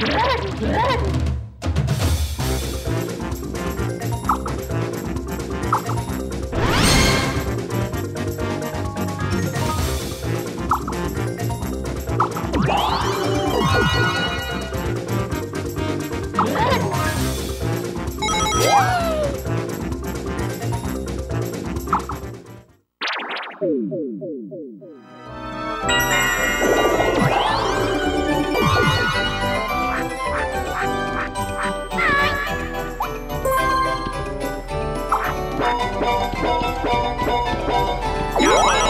Good, good. you Yeah.